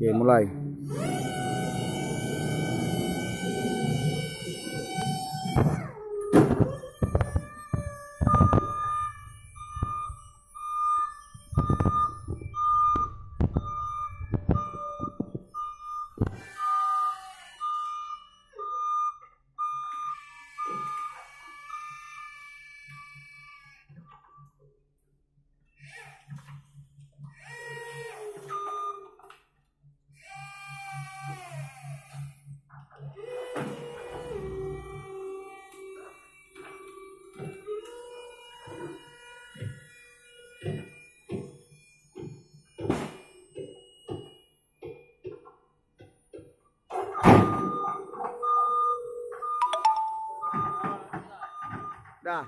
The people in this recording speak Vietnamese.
về một lời. Đà.